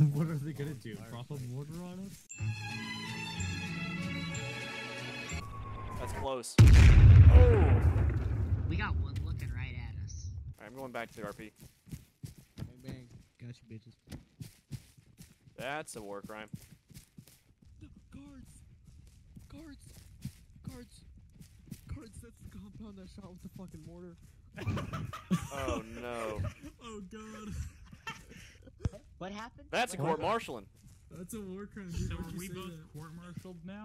what are they gonna do? Drop a mortar on us? That's close. Oh! We got one looking right at us. Alright, I'm going back to the RP. Bang bang. Got you bitches. That's a war crime. Guards! Guards! Guards! Guards, that's the compound that shot with the fucking mortar. Oh no. Oh god. What happened? That's a What court martialing. That's a war crime. Dude. So are we both court-martialed now?